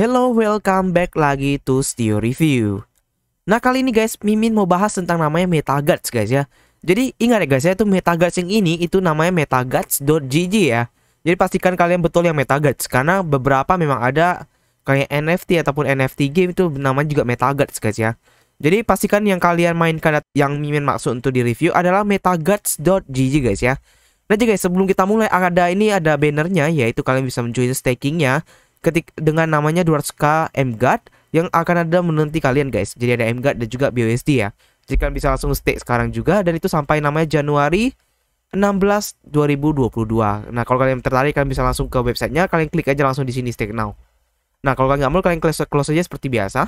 Hello, welcome back lagi to Steel Review. Nah kali ini guys, Mimin mau bahas tentang namanya MetaGuards guys ya. Jadi ingat ya guys ya, itu MetaGuards yang ini itu namanya MetaGuards.gg ya. Jadi pastikan kalian betul yang MetaGuards karena beberapa memang ada kayak NFT ataupun NFT game itu namanya juga MetaGuards guys ya. Jadi pastikan yang kalian mainkan yang Mimin maksud untuk di review adalah MetaGuards.gg guys ya. Nah jadi guys sebelum kita mulai ada ini ada bannernya yaitu kalian bisa menjoin stakingnya ketik dengan namanya 200k MGUT yang akan ada menanti kalian guys. Jadi ada MGUT dan juga BUSD ya. Jadi kalian bisa langsung stake sekarang juga dan itu sampai namanya Januari 16 2022. Nah, kalau kalian tertarik kalian bisa langsung ke websitenya, kalian klik aja langsung di sini stake now. Nah, kalau kalian nggak mau kalian close, close aja seperti biasa.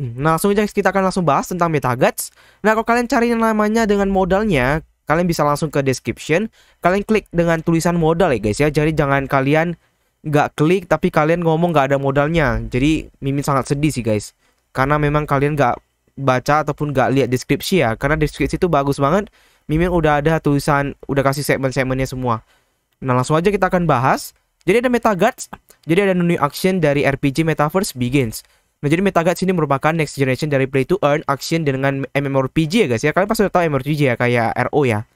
Nah, langsung aja kita akan langsung bahas tentang MetaGuts. Nah, kalau kalian cari namanya dengan modalnya, kalian bisa langsung ke description. Kalian klik dengan tulisan modal ya guys ya. Jadi jangan kalian nggak klik tapi kalian ngomong nggak ada modalnya. Jadi mimin sangat sedih sih guys. Karena memang kalian nggak baca ataupun nggak lihat deskripsi ya. Karena deskripsi itu bagus banget. Mimin udah ada tulisan udah kasih segmen-segmennya semua. Nah langsung aja kita akan bahas. Jadi ada MetaGuards jadi ada new action dari RPG Metaverse Begins. Nah jadi MetaGuards ini merupakan next generation dari play to earn action dengan MMORPG ya guys ya. Kalian pasti udah tahu MMORPG ya kayak RO ya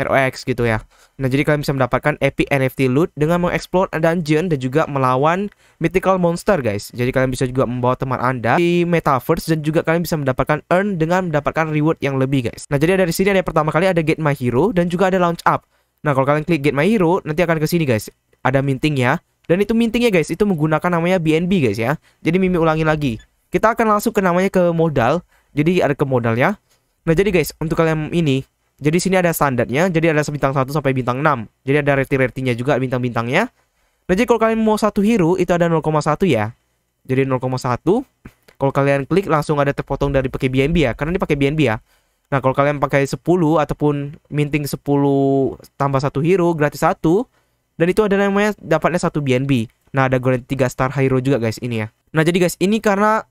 ROX gitu ya. Nah, jadi kalian bisa mendapatkan epic NFT loot dengan mengeksplor dungeon dan juga melawan mythical monster, guys. Jadi kalian bisa juga membawa teman Anda di metaverse dan juga kalian bisa mendapatkan earn dengan mendapatkan reward yang lebih, guys. Nah, jadi dari sini ada pertama kali ada Get My Hero dan juga ada Launch Up. Nah, kalau kalian klik Get My Hero, nanti akan ke sini, guys. Ada minting ya. Dan itu mintingnya, guys, itu menggunakan namanya BNB, guys ya. Jadi Mimi ulangi lagi. Kita akan langsung ke namanya ke modal. Jadi ada ke modalnya. Nah, jadi guys, untuk kalian ini jadi sini ada standarnya, jadi ada bintang 1 sampai bintang 6. Jadi ada reti-retinya juga bintang-bintangnya. Nah, jadi kalau kalian mau satu hero itu ada 0,1 ya. Jadi 0,1. Kalau kalian klik langsung ada terpotong dari pakai BNB ya, karena ini pakai BNB ya. Nah, kalau kalian pakai 10 ataupun minting 10 tambah satu hero gratis satu dan itu ada namanya dapatnya satu BNB. Nah, ada garansi 3 star hero juga guys ini ya. Nah, jadi guys, ini karena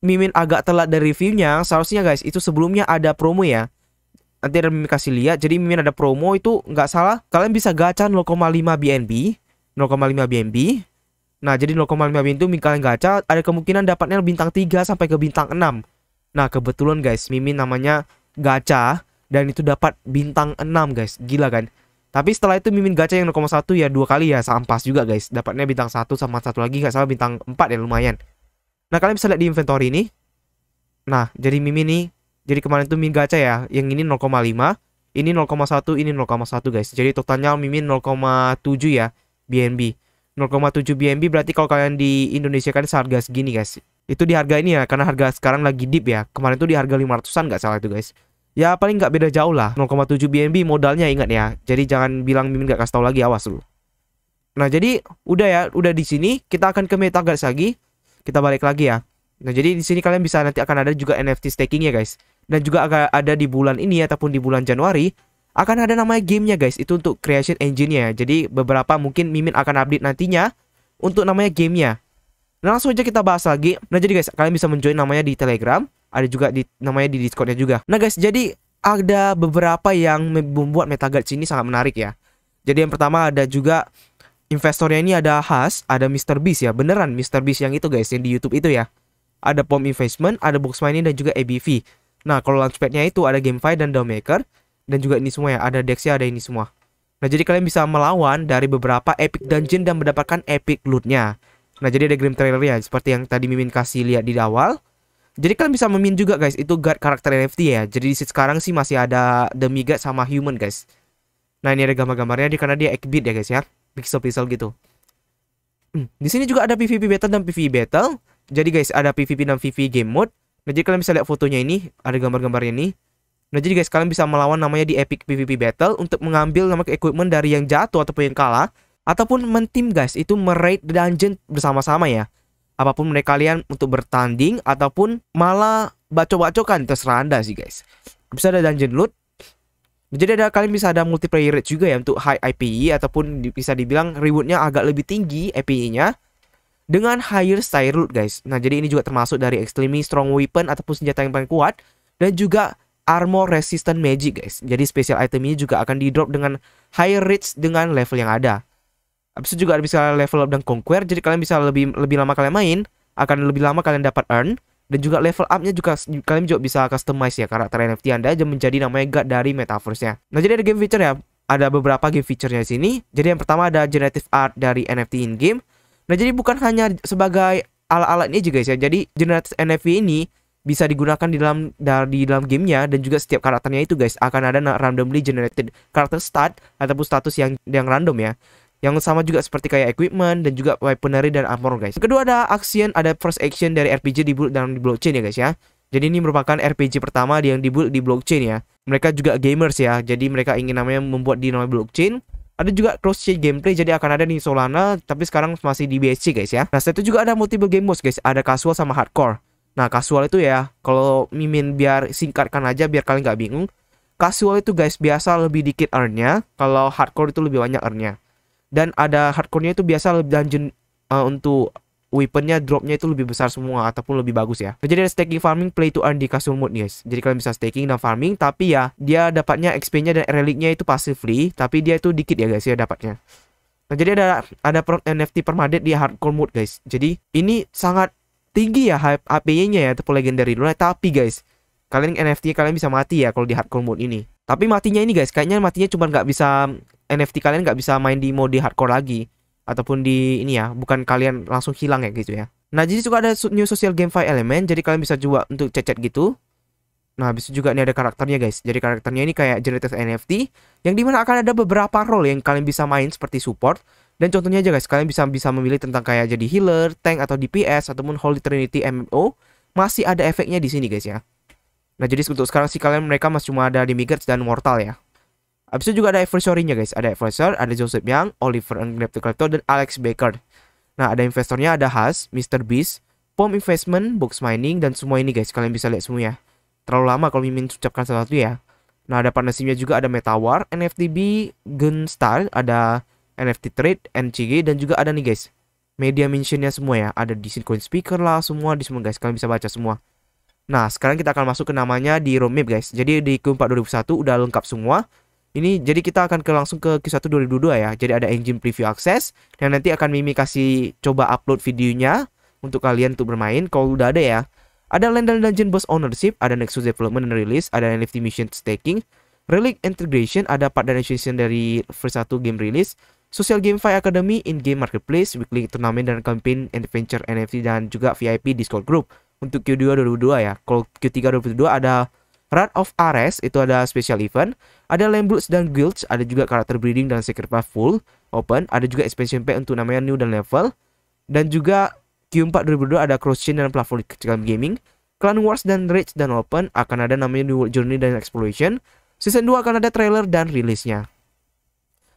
Mimin agak telat dari reviewnya, seharusnya guys itu sebelumnya ada promo ya nanti ada Mimin kasih lihat. Jadi Mimin ada promo itu nggak salah. Kalian bisa gacha 0,5 BNB 0,5 BNB nah jadi 0,5 BNB itu kalian gacha ada kemungkinan dapatnya bintang 3 sampai ke bintang 6 nah kebetulan guys Mimin namanya gacha dan itu dapat bintang 6 guys. Gila kan? Tapi setelah itu Mimin gacha yang 0,1 ya dua kali ya sampas juga guys. Dapatnya bintang 1 sama satu lagi nggak salah bintang 4 ya lumayan. Nah kalian bisa lihat di inventory ini. Nah jadi Mimin nih jadi kemarin tuh Min gacha ya, yang ini 0,5, ini 0,1, ini 0,1 guys. Jadi totalnya Mimin 0,7 ya BNB. 0,7 BNB berarti kalau kalian di Indonesia kan seharga segini guys. Itu di harga ini ya, karena harga sekarang lagi dip ya. Kemarin tuh di harga 500-an nggak salah itu guys. Ya paling nggak beda jauh lah. 0,7 BNB modalnya ingat ya. Jadi jangan bilang Mimin nggak kasih tahu lagi, awas dulu. Nah jadi udah ya, udah di sini kita akan ke MetaGuards lagi. Kita balik lagi ya. Nah jadi di sini kalian bisa nanti akan ada juga NFT staking ya guys dan juga akan ada di bulan ini ataupun di bulan Januari akan ada namanya gamenya guys. Itu untuk creation engine-nya. Jadi beberapa mungkin Mimin akan update nantinya untuk namanya gamenya. Nah langsung aja kita bahas lagi. Nah jadi guys kalian bisa menjoin namanya di telegram. Ada juga di namanya di discordnya juga. Nah guys jadi ada beberapa yang membuat MetaGuards ini sangat menarik ya. Jadi yang pertama ada juga investornya ini ada Has ada Mr. Beast ya. Beneran Mr. Beast yang itu guys yang di YouTube itu ya. Ada POM Investment ada Box Mining dan juga ABV Nah, kalau launchpadnya itu ada GameFi dan Maker dan juga ini semua ya, ada Dexia, ada ini semua. Nah, jadi kalian bisa melawan dari beberapa epic dungeon dan mendapatkan epic lootnya. Nah, jadi ada game trailer ya, seperti yang tadi Mimin kasih lihat di awal. Jadi kalian bisa memin juga guys, itu guard karakter NFT ya. Jadi di sekarang sih masih ada demigod sama human guys. Nah, ini ada gambar-gambarnya karena dia 8 ya guys ya. Pixel-pixel gitu. Hmm, di sini juga ada PvP battle dan PvE battle. Jadi guys, ada PvP dan PvE game mode. Nah jadi kalian bisa lihat fotonya ini, ada gambar-gambarnya ini. Nah jadi guys kalian bisa melawan namanya di Epic PvP Battle untuk mengambil nama equipment dari yang jatuh ataupun yang kalah. Ataupun mentim guys, itu meraid dungeon bersama-sama ya. Apa pun mereka kalian untuk bertanding ataupun malah bacok-bacokan terserah anda sih guys. Bisa ada dungeon loot. Jadi ada kalian bisa ada multiplayer rate juga ya untuk high IPE ataupun bisa dibilang rewardnya agak lebih tinggi IPE-nya dengan higher style root guys. Nah, jadi ini juga termasuk dari extremely strong weapon ataupun senjata yang paling kuat dan juga armor resistant magic guys. Jadi special item ini juga akan di drop dengan higher rates dengan level yang ada. Habis itu juga bisa level up dan conquer. Jadi kalian bisa lebih lebih lama kalian main, akan lebih lama kalian dapat earn dan juga level up-nya juga kalian juga bisa customize ya karakter NFT Anda aja menjadi namanya guard dari metaverse-nya. Nah, jadi ada game feature ya. Ada beberapa game feature-nya di sini. Jadi yang pertama ada generative art dari NFT in game. Nah, jadi bukan hanya sebagai alat-alat ini juga guys ya. Jadi generative NFT ini bisa digunakan di dalam dari dalam gamenya dan juga setiap karakternya itu guys akan ada randomly generated karakter stat ataupun status yang yang random ya yang sama juga seperti kayak equipment dan juga weaponry dan armor guys. Kedua ada action, ada first action dari RPG dibuat dalam di blockchain ya guys ya. Jadi ini merupakan RPG pertama yang dibuat di blockchain ya. Mereka juga gamers ya. Jadi mereka ingin namanya membuat di namanya blockchain. Ada juga cross chain gameplay jadi akan ada di Solana tapi sekarang masih di BSC guys ya. Nah, setelah itu juga ada multiple game modes guys. Ada casual sama hardcore. Nah, casual itu ya kalau mimin biar singkatkan aja biar kalian nggak bingung. Casual itu guys biasa lebih dikit earnnya, kalau hardcore itu lebih banyak earnnya dan ada hardcore-nya itu biasa lebih dungeon uh, untuk weaponnya dropnya itu lebih besar semua ataupun lebih bagus ya. Nah, jadi ada staking farming play to earn di casual mode guys. Jadi kalian bisa staking dan farming tapi ya dia dapatnya XP-nya dan reliknya itu passively tapi dia itu dikit ya guys ya dapatnya. Nah, jadi ada ada NFT permadet di hardcore mode guys. Jadi ini sangat tinggi ya HP-nya ya ataupun legendary dulu tapi guys kalian NFT kalian bisa mati ya kalau di hardcore mode ini. Tapi matinya ini guys kayaknya matinya cuma nggak bisa NFT kalian nggak bisa main di mode hardcore lagi ataupun di ini ya bukan kalian langsung hilang ya gitu ya. Nah jadi juga ada new social game file element jadi kalian bisa coba untuk chat-chat gitu. Nah bisa juga ini ada karakternya guys. Jadi karakternya ini kayak generated NFT yang di mana akan ada beberapa role yang kalian bisa main seperti support. Dan contohnya aja guys kalian bisa bisa memilih tentang kayak jadi healer tank atau DPS ataupun Holy Trinity MMO masih ada efeknya di sini guys ya. Nah jadi untuk sekarang sih kalian mereka masih cuma ada di Migrants dan Mortal ya Habis itu juga ada advisory-nya guys. Ada advisor, ada Joseph Young, Oliver Collector, dan Alex Baker. Nah, ada investornya ada Has, Mr. Beast, Pom Investment, Box Mining, dan semua ini guys. Kalian bisa lihat semua ya. Terlalu lama kalau mimin ucapkan sesuatu ya. Nah, ada partnershipnya juga ada Metawar, NFTB, Gunstar, ada NFT Trade, NCG, dan juga ada nih guys. Media mentionnya semua ya. Ada di Coin Speaker lah, semua di semua guys. Kalian bisa baca semua. Nah, sekarang kita akan masuk ke namanya di roadmap guys. Jadi di Q4 2001 udah lengkap semua. Ini jadi kita akan ke langsung ke Q1 2022 ya. Jadi ada engine preview akses dan nanti akan Mimi kasih coba upload videonya untuk kalian untuk bermain kalau udah ada ya. Ada Land Dungeon Boss Ownership, ada Nexus Development and Release, ada NFT Mission Staking, Relic Integration, ada part donation dari first satu game release, Social GameFi Academy, in-game marketplace, weekly turnamen dan campaign adventure NFT dan juga VIP Discord group untuk Q2 2022 ya. Kalau Q3 2022 ada Wrath of Ares itu ada special event, ada Lambroots dan Guilds, ada juga karakter breeding dan secret path full open, ada juga expansion pack untuk namanya new dan level, dan juga Q4 2022 ada cross chain dan platform kecil gaming, Clan Wars dan Rage dan open akan ada namanya new journey dan exploration, season 2 akan ada trailer dan rilisnya.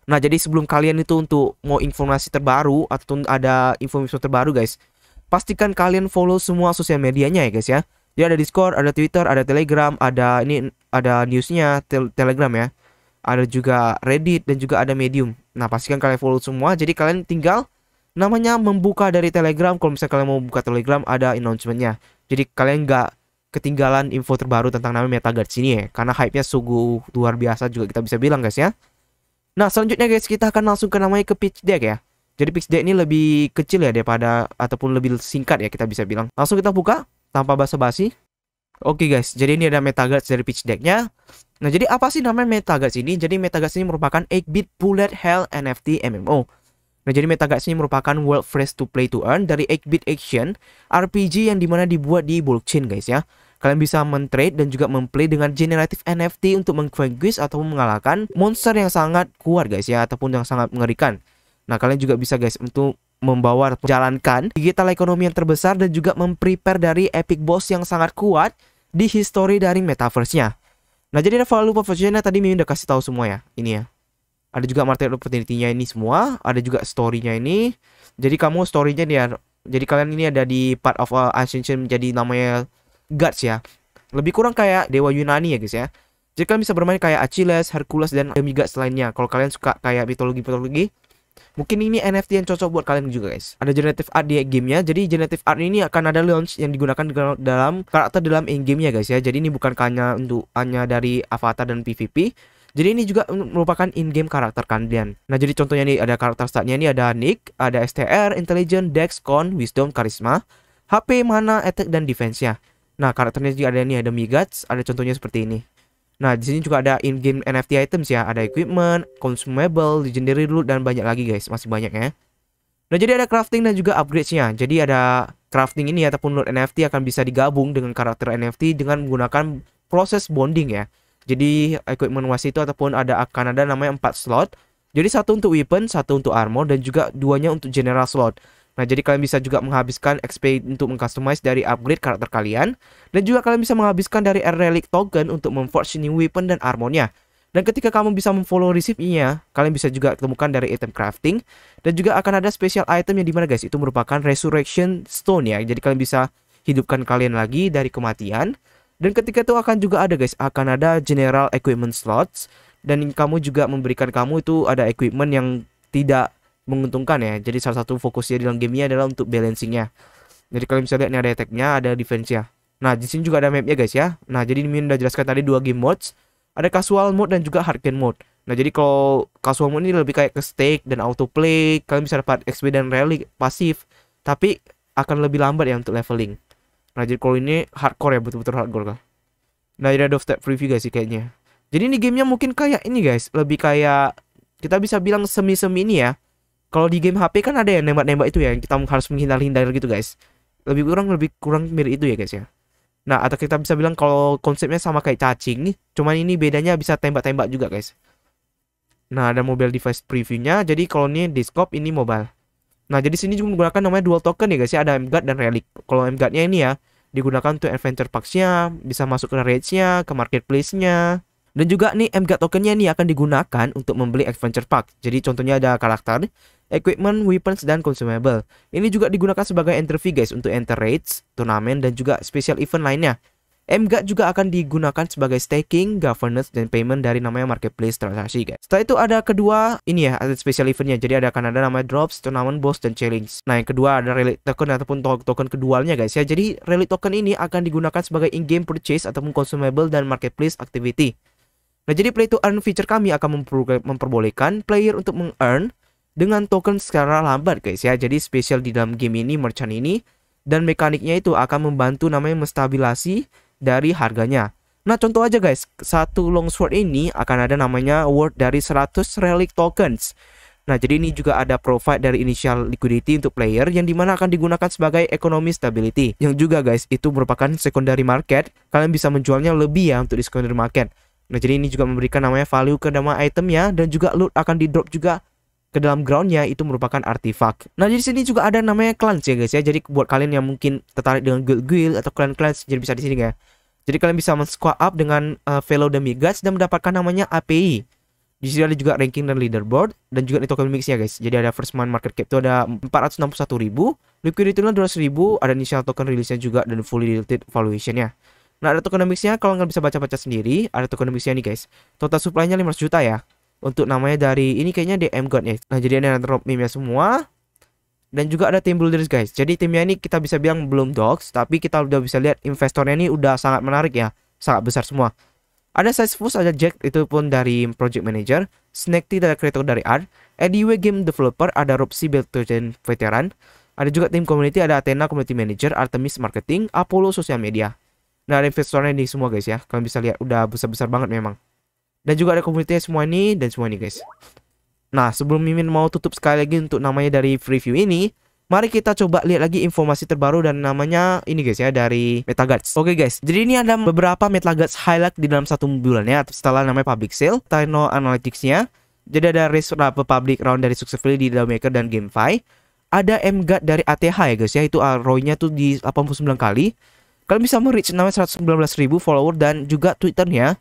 Nah, jadi sebelum kalian itu untuk mau informasi terbaru atau ada info-info terbaru guys, pastikan kalian follow semua sosial medianya ya guys ya. Dia ada Discord, ada Twitter, ada Telegram, ada ini ada newsnya tel Telegram ya. Ada juga Reddit dan juga ada Medium. Nah pastikan kalian follow semua. Jadi kalian tinggal namanya membuka dari Telegram. Kalau misalnya kalian mau buka Telegram ada announcementnya. Jadi kalian nggak ketinggalan info terbaru tentang nama MetaGuard sini ya. Karena hype-nya sungguh luar biasa juga kita bisa bilang guys ya. Nah selanjutnya guys kita akan langsung ke namanya ke pitch deck ya. Jadi pitch deck ini lebih kecil ya daripada ataupun lebih singkat ya kita bisa bilang. Langsung kita buka tanpa basa-basi. Oke okay guys, jadi ini ada MetaGuards dari pitch decknya. Nah jadi apa sih namanya MetaGuards ini? Jadi MetaGuards ini merupakan 8-bit bullet hell NFT MMO. Nah jadi MetaGuards ini merupakan world first to play to earn dari 8-bit action RPG yang di mana dibuat di blockchain guys ya. Kalian bisa men-trade dan juga memplay dengan generative NFT untuk mengvanquish atau mengalahkan monster yang sangat kuat guys ya ataupun yang sangat mengerikan. Nah kalian juga bisa guys untuk membawa atau menjalankan digital ekonomi yang terbesar dan juga memprepare dari epic boss yang sangat kuat di history dari metaverse-nya. Nah, jadi ada value proposition tadi Mimin udah kasih tahu semua ya. Ini ya. Ada juga market opportunity-nya ini semua, ada juga story-nya ini. Jadi kamu story-nya dia jadi kalian ini ada di part of uh, Ascension menjadi namanya gods ya. Lebih kurang kayak dewa Yunani ya guys ya. Jadi kalian bisa bermain kayak Achilles, Hercules dan demigods lainnya. Kalau kalian suka kayak mitologi-mitologi, Mungkin ini NFT yang cocok buat kalian juga guys. Ada generative art di gamenya. Jadi generative art ini akan ada launch yang digunakan dalam karakter dalam in gamenya guys ya. Jadi ini bukan hanya untuk hanya dari avatar dan PVP. Jadi ini juga merupakan in-game karakter kalian. Nah jadi contohnya nih ada karakter startnya ini ada Nick, ada STR, Intelligent, Dex, Con, Wisdom, Charisma. HP mana attack dan defense-nya. Nah, karakternya juga ada nih, ada Migats, ada contohnya seperti ini. Nah, di sini juga ada in-game NFT items ya, ada equipment, consumable, legendary loot dan banyak lagi guys, masih banyak ya. Nah, jadi ada crafting dan juga upgrades-nya. Jadi ada crafting ini ataupun loot NFT akan bisa digabung dengan karakter NFT dengan menggunakan proses bonding ya. Jadi equipment was itu ataupun ada akan ada namanya 4 slot. Jadi satu untuk weapon, satu untuk armor dan juga duanya untuk general slot. Nah, jadi kalian bisa juga menghabiskan XP untuk mengcustomize dari upgrade karakter kalian. Dan juga kalian bisa menghabiskan dari Air Relic Token untuk memforge new weapon dan armornya. Dan ketika kamu bisa memfollow recipe-nya, kalian bisa juga temukan dari item crafting. Dan juga akan ada special item yang di mana guys, itu merupakan Resurrection Stone ya. Jadi kalian bisa hidupkan kalian lagi dari kematian. Dan ketika itu akan juga ada guys, akan ada General Equipment Slots. Dan kamu juga memberikan kamu itu ada equipment yang tidak menguntungkan ya. Jadi salah satu fokusnya dalam game ini adalah untuk balancingnya. Jadi kalian bisa lihat ini ada attack-nya, ada defense-nya. Nah, di sini juga ada map-nya guys ya. Nah, jadi ini udah jelaskan tadi dua game modes. Ada casual mode dan juga hard game mode. Nah, jadi kalau casual mode ini lebih kayak ke stake dan autoplay. Kalian bisa dapat XP dan relic pasif. Tapi akan lebih lambat ya untuk leveling. Nah, jadi kalau ini hardcore ya, betul-betul hardcore kah. Nah, jadi ada step preview guys sih kayaknya. Jadi ini gamenya mungkin kayak ini guys, lebih kayak kita bisa bilang semi-semi ini ya kalau di game HP kan ada ya nembak-nembak itu ya yang kita harus menghindar-hindar gitu guys. Lebih kurang lebih kurang mirip itu ya guys ya. Nah atau kita bisa bilang kalau konsepnya sama kayak cacing cuman ini bedanya bisa tembak-tembak juga guys. Nah ada mobile device previewnya. Jadi kalau ini discope ini mobile. Nah jadi sini juga menggunakan namanya dual token ya guys ya. Ada MGUT dan relic. Kalau MGUT-nya ini ya digunakan untuk adventure packs-nya bisa masuk ke raids-nya ke marketplace-nya. Dan juga nih MGUT tokennya ini akan digunakan untuk membeli adventure pack jadi contohnya ada karakter equipment, weapons, dan consumable. Ini juga digunakan sebagai entry fee guys untuk enter raids, turnamen, dan juga special event lainnya. MGA juga akan digunakan sebagai staking, governance, dan payment dari namanya marketplace transaksi guys. Setelah itu ada kedua ini ya, ada special eventnya. Jadi ada akan ada namanya drops, turnamen, boss, dan challenge. Nah yang kedua ada relic token ataupun token keduanya guys ya. Jadi relic token ini akan digunakan sebagai in-game purchase ataupun consumable dan marketplace activity. Nah jadi play to earn feature kami akan memperbolehkan player untuk meng-earn dengan token secara lambat guys ya. Jadi spesial di dalam game ini merchant ini dan mekaniknya itu akan membantu namanya menstabilasi dari harganya. Nah contoh aja guys, satu longsword ini akan ada namanya worth dari 100 relic tokens. Nah jadi ini juga ada provide dari initial liquidity untuk player yang di mana akan digunakan sebagai economy stability. Yang juga guys itu merupakan secondary market, kalian bisa menjualnya lebih ya untuk di secondary market. Nah jadi ini juga memberikan namanya value ke nama itemnya dan juga loot akan di drop juga ke dalam groundnya itu merupakan artifak. Nah di sini juga ada namanya clans ya guys ya. Jadi buat kalian yang mungkin tertarik dengan guild-guild atau clan-clans jadi bisa di sini ya. Jadi kalian bisa men-squad up dengan uh, fellow demigods dan mendapatkan namanya API. Di sini ada juga ranking dan leaderboard dan juga token mixnya guys. Jadi ada first month market cap itu ada 461 ribu, liquidity 200 ribu, ada initial token release-nya juga dan fully diluted valuation-nya. Nah ada tokenomicsnya kalau nggak bisa baca-baca sendiri, ada tokenomicsnya nih guys. Total supply-nya 500 juta ya untuk namanya dari ini kayaknya DM God ya. Nah, jadi ada drop meme semua. Dan juga ada tim builders guys. Jadi timnya ini kita bisa bilang belum dogs, tapi kita udah bisa lihat investornya ini udah sangat menarik ya. Sangat besar semua. Ada Sizefus, ada Jack itu pun dari project manager, Snake Tea dari kreator dari art, EDW game developer, ada Robsi Beltogen veteran, ada juga tim community, ada Athena community manager, Artemis marketing, Apollo sosial media. Nah, investornya ini semua guys ya. Kalian bisa lihat udah besar-besar banget memang. Dan juga ada komunitas semua ini dan semua ini guys. Nah, sebelum Mimin mau tutup sekali lagi untuk namanya dari preview ini, mari kita coba lihat lagi informasi terbaru dan namanya ini guys ya dari MetaGuts. Oke okay, guys, jadi ini ada beberapa MetaGuts highlight di dalam satu bulan ya setelah namanya public sale, Tino Analytics-nya. Jadi ada race public round dari Successfully di Maker dan GameFi. Ada MGUT dari ATH ya guys ya, itu ROI-nya tuh di 89 kali. Kalian bisa merich namanya 119.000 follower dan juga Twitternya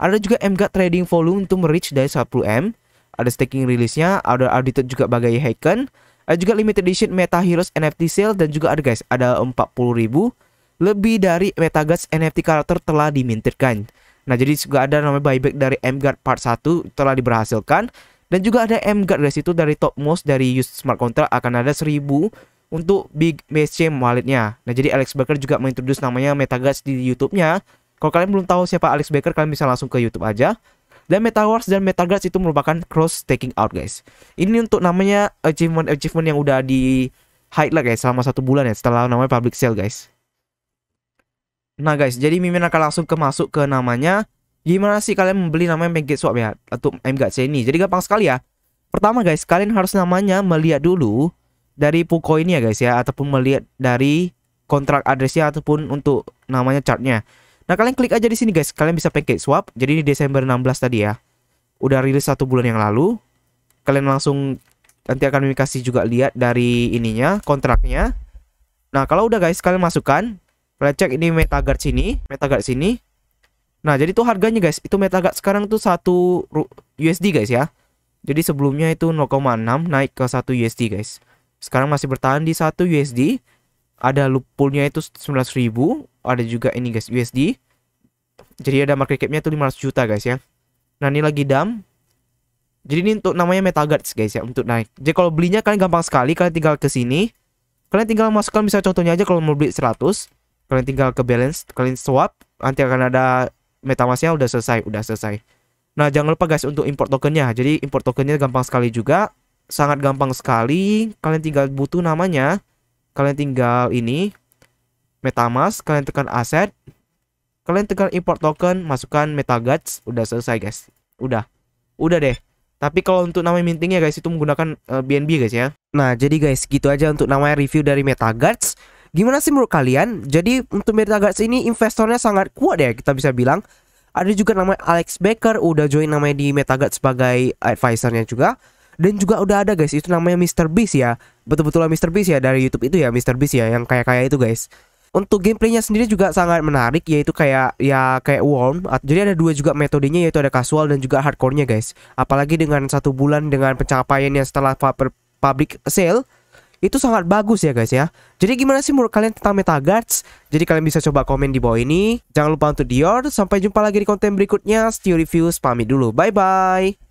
ada juga MG trading volume untuk merich dari 10M. Ada staking rilisnya, ada audited juga bagai Heiken. Ada juga limited edition Meta Heroes NFT sale dan juga ada guys, ada 40.000 lebih dari MetaGuts NFT karakter telah dimintirkan. Nah, jadi juga ada namanya buyback dari MGuard part 1 telah diberhasilkan dan juga ada MGuard guys itu dari topmost dari use smart contract akan ada 1000 untuk big chain walletnya. Nah, jadi Alex Baker juga mengintroduce namanya MetaGuts di YouTube-nya kalau kalian belum tahu siapa Alex Baker, kalian bisa langsung ke YouTube aja. Dan Metaverse dan Metagrass itu merupakan cross taking out guys. Ini untuk namanya achievement achievement yang udah di hide lah guys selama satu bulan ya setelah namanya public sale guys. Nah guys, jadi Mimin akan langsung ke masuk ke namanya Gimana sih kalian membeli namanya pancake swap ya Untuk MGATS ini Jadi gampang sekali ya Pertama guys, kalian harus namanya melihat dulu Dari Puko ini ya guys ya Ataupun melihat dari kontrak addressnya Ataupun untuk namanya chartnya Nah kalian klik aja di sini guys Kalian bisa pancake swap Jadi di Desember 16 tadi ya Udah rilis satu bulan yang lalu Kalian langsung Nanti akan kasih juga lihat dari ininya Kontraknya Nah kalau udah guys kalian masukkan Kalian cek ini MetaGuard sini, MetaGuard sini. Nah, jadi tuh harganya guys, itu MetaGuard sekarang tuh 1 USD guys ya. Jadi sebelumnya itu 0,6 naik ke 1 USD guys. Sekarang masih bertahan di 1 USD. Ada looppoolnya itu 19.000, ada juga ini guys USD. Jadi ada market capnya tuh 500 juta guys ya. Nah, ini lagi dam. Jadi ini untuk namanya MetaGuard guys ya, untuk naik. Jadi kalau belinya kalian gampang sekali, kalian tinggal ke sini. Kalian tinggal masukkan bisa contohnya aja kalau mau beli 100 kalian tinggal ke balance kalian swap nanti akan ada metamasknya udah selesai udah selesai nah jangan lupa guys untuk import tokennya jadi import tokennya gampang sekali juga sangat gampang sekali kalian tinggal butuh namanya kalian tinggal ini metamask kalian tekan aset kalian tekan import token masukkan metagats udah selesai guys udah udah deh tapi kalau untuk nama mintingnya guys itu menggunakan uh, eh, BNB guys ya nah jadi guys gitu aja untuk namanya review dari metagats Gimana sih menurut kalian? Jadi untuk MetaGuards ini investornya sangat kuat ya kita bisa bilang. Ada juga namanya Alex Baker udah join namanya di MetaGuards sebagai advisernya juga. Dan juga udah ada guys itu namanya Mr. Beast ya. Betul-betul Mr. Beast ya dari YouTube itu ya Mr. Beast ya yang kayak-kayak itu guys. Untuk gameplaynya sendiri juga sangat menarik yaitu kayak ya kayak Worm. Jadi ada dua juga metodenya yaitu ada casual dan juga hardcore-nya guys. Apalagi dengan satu bulan dengan pencapaiannya setelah public sale itu sangat bagus ya guys ya. Jadi gimana sih menurut kalian tentang MetaGuards? Jadi kalian bisa coba komen di bawah ini. Jangan lupa untuk Dior. Sampai jumpa lagi di konten berikutnya. Steel Reviews pamit dulu. Bye bye.